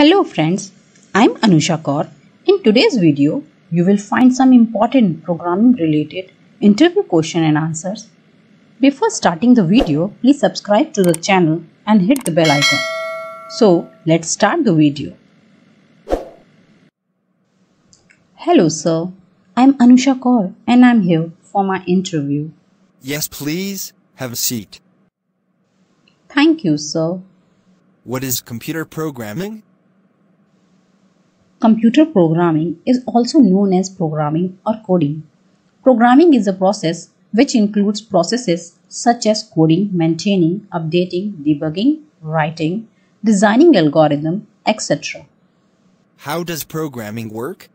Hello friends, I'm Anusha Kaur. In today's video, you will find some important programming related interview question and answers. Before starting the video, please subscribe to the channel and hit the bell icon. So, let's start the video. Hello sir, I'm Anusha Kaur and I'm here for my interview. Yes, please. Have a seat. Thank you sir. What is computer programming? Computer programming is also known as programming or coding. Programming is a process which includes processes such as coding, maintaining, updating, debugging, writing, designing algorithm, etc. How does programming work?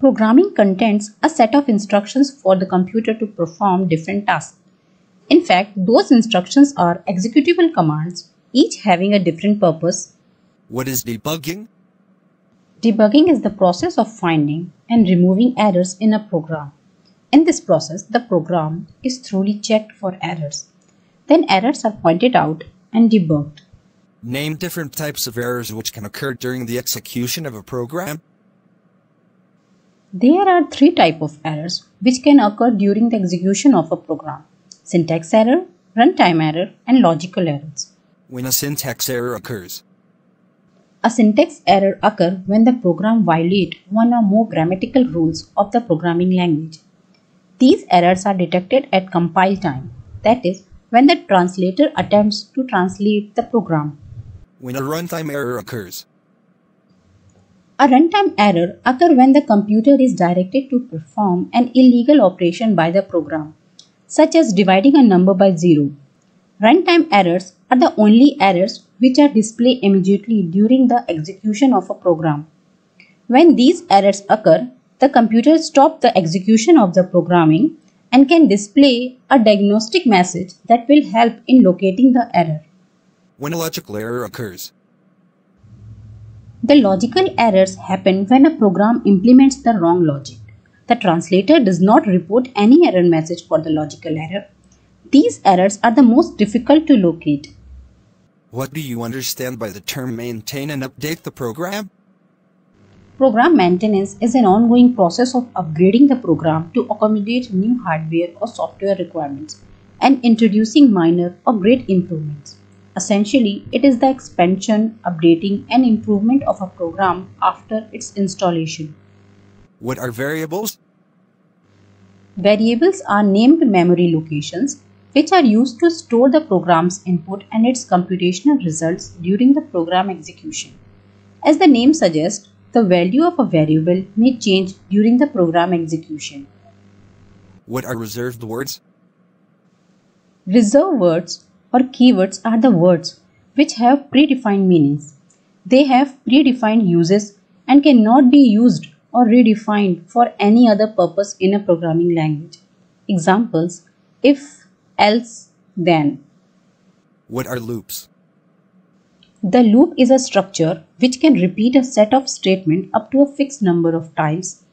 Programming contains a set of instructions for the computer to perform different tasks. In fact, those instructions are executable commands, each having a different purpose. What is debugging? Debugging is the process of finding and removing errors in a program. In this process, the program is thoroughly checked for errors. Then errors are pointed out and debugged. Name different types of errors which can occur during the execution of a program. There are three types of errors which can occur during the execution of a program. Syntax error, runtime error and logical errors. When a syntax error occurs, A syntax error occur when the program violate one or more grammatical rules of the programming language. These errors are detected at compile time, that is, when the translator attempts to translate the program. when a runtime error occurs, A runtime error occur when the computer is directed to perform an illegal operation by the program, such as dividing a number by zero. Runtime errors are the only errors which are displayed immediately during the execution of a program. When these errors occur, the computer stops the execution of the programming and can display a diagnostic message that will help in locating the error. when a logical error occurs, The logical errors happen when a program implements the wrong logic. The translator does not report any error message for the logical error. These errors are the most difficult to locate. what do you understand by the term maintain and update the program? Program maintenance is an ongoing process of upgrading the program to accommodate new hardware or software requirements and introducing minor or great improvements. Essentially, it is the expansion, updating, and improvement of a program after its installation. What are variables? Variables are named memory locations which are used to store the program's input and its computational results during the program execution. As the name suggests, the value of a variable may change during the program execution. What are reserved words? Reserved words or keywords are the words which have predefined meanings. They have predefined uses and cannot be used or redefined for any other purpose in a programming language. Examples if, else, then. What are loops? The loop is a structure which can repeat a set of statements up to a fixed number of times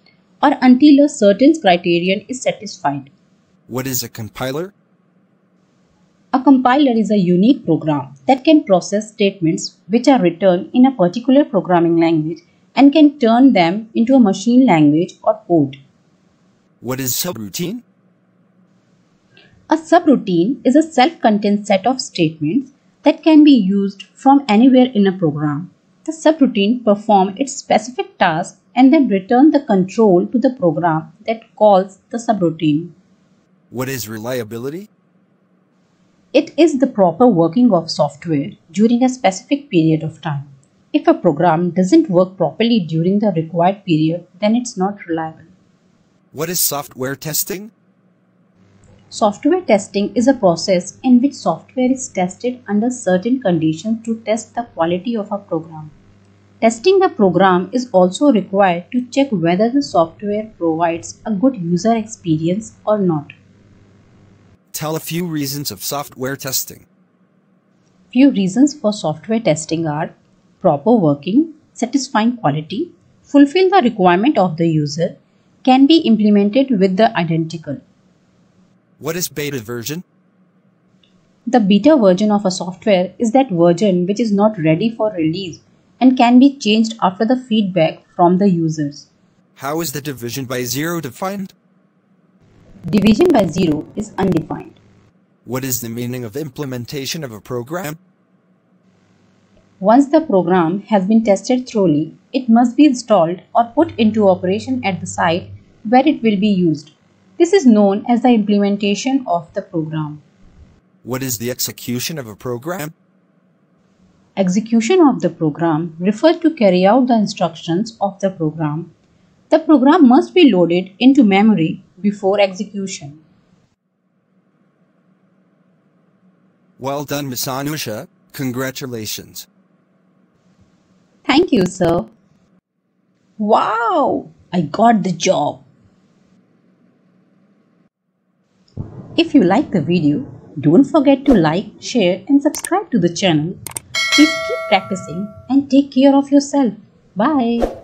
or until a certain criterion is satisfied. What is a compiler? A compiler is a unique program that can process statements which are written in a particular programming language and can turn them into a machine language or code. What is subroutine? A subroutine is a self-contained set of statements that can be used from anywhere in a program. The subroutine perform its specific task and then return the control to the program that calls the subroutine. What is reliability? It is the proper working of software during a specific period of time. If a program doesn't work properly during the required period, then it's not reliable. What is software testing? Software testing is a process in which software is tested under certain conditions to test the quality of a program. Testing a program is also required to check whether the software provides a good user experience or not. Tell a few reasons of software testing. Few reasons for software testing are proper working, satisfying quality, fulfill the requirement of the user, can be implemented with the identical. What is beta version? The beta version of a software is that version which is not ready for release and can be changed after the feedback from the users. How is the division by zero defined? Division by zero is undefined. What is the meaning of implementation of a program? Once the program has been tested thoroughly, it must be installed or put into operation at the site where it will be used. This is known as the implementation of the program. What is the execution of a program? Execution of the program refers to carry out the instructions of the program. The program must be loaded into memory before execution. Well done, Miss Anusha. Congratulations. Thank you, sir. Wow! I got the job. If you like the video, don't forget to like, share and subscribe to the channel. Please keep practicing and take care of yourself. Bye.